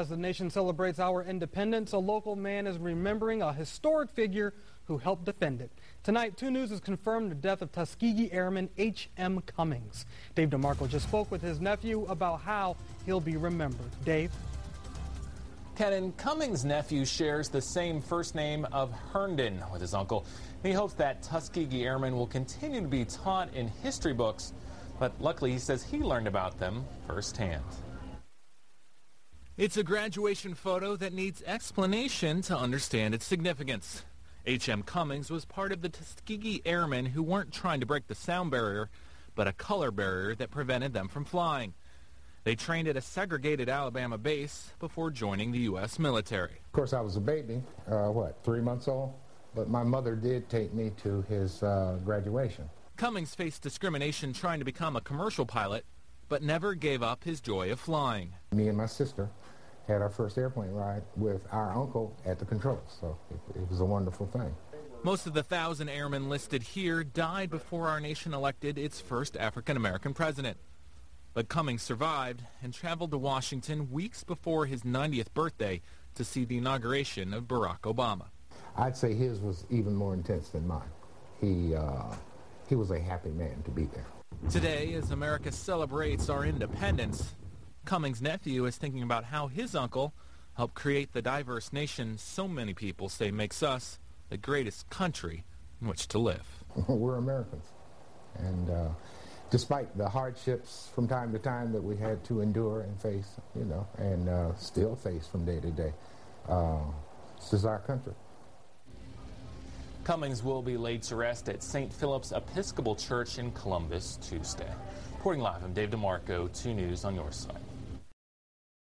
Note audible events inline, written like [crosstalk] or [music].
As the nation celebrates our independence, a local man is remembering a historic figure who helped defend it. Tonight, 2 News has confirmed the death of Tuskegee Airman H.M. Cummings. Dave DeMarco just spoke with his nephew about how he'll be remembered. Dave? Kenan Cummings' nephew shares the same first name of Herndon with his uncle. He hopes that Tuskegee Airmen will continue to be taught in history books, but luckily he says he learned about them firsthand. It's a graduation photo that needs explanation to understand its significance. H.M. Cummings was part of the Tuskegee Airmen who weren't trying to break the sound barrier, but a color barrier that prevented them from flying. They trained at a segregated Alabama base before joining the U.S. military. Of course, I was a baby, uh, what, three months old? But my mother did take me to his uh, graduation. Cummings faced discrimination trying to become a commercial pilot, but never gave up his joy of flying. Me and my sister had our first airplane ride with our uncle at the controls, so it, it was a wonderful thing. Most of the thousand airmen listed here died before our nation elected its first African-American president. But Cummings survived and traveled to Washington weeks before his 90th birthday to see the inauguration of Barack Obama. I'd say his was even more intense than mine. He, uh, he was a happy man to be there. Today, as America celebrates our independence, Cummings' nephew is thinking about how his uncle helped create the diverse nation so many people say makes us the greatest country in which to live. [laughs] We're Americans. And uh, despite the hardships from time to time that we had to endure and face, you know, and uh, still face from day to day, uh, this is our country. Cummings will be laid to rest at St. Philip's Episcopal Church in Columbus Tuesday. Reporting live, I'm Dave DeMarco, 2 News on your side.